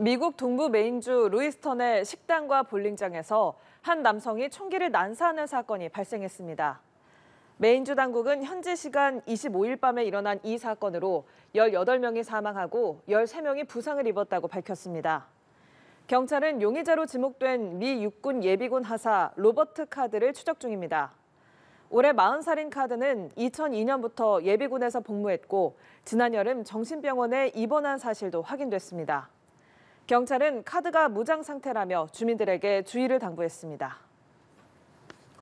미국 동부 메인주 루이스턴의 식당과 볼링장에서 한 남성이 총기를 난사하는 사건이 발생했습니다. 메인주 당국은 현지 시간 25일 밤에 일어난 이 사건으로 18명이 사망하고 13명이 부상을 입었다고 밝혔습니다. 경찰은 용의자로 지목된 미 육군 예비군 하사 로버트 카드를 추적 중입니다. 올해 40살인 카드는 2002년부터 예비군에서 복무했고 지난 여름 정신병원에 입원한 사실도 확인됐습니다. 경찰은 카드가 무장 상태라며 주민들에게 주의를 당부했습니다.